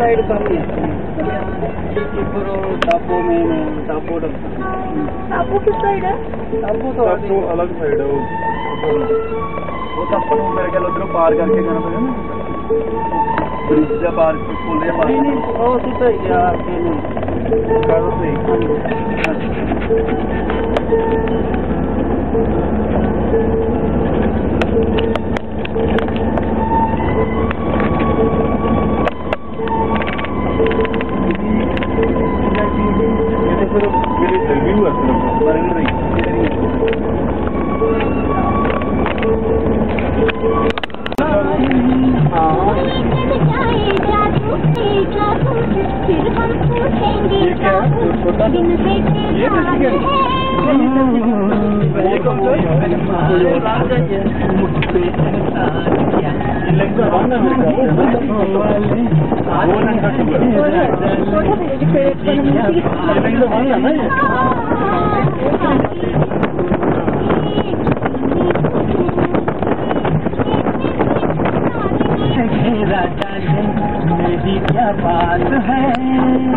Side पर ही टापू में टापू टापू किस साइड है टापू तो टापू अलग साइड है वो टापू मेरे ख्याल उधर पार करके जाना पड़ेगा ना ब्रिज या पार पुल या पार नहीं नहीं वो तो सही है आपके नहीं करो सही el mismo Thank you. Şöyle dedikleri ekonomisi gitti. मेरा जालिम मेरी क्या बात है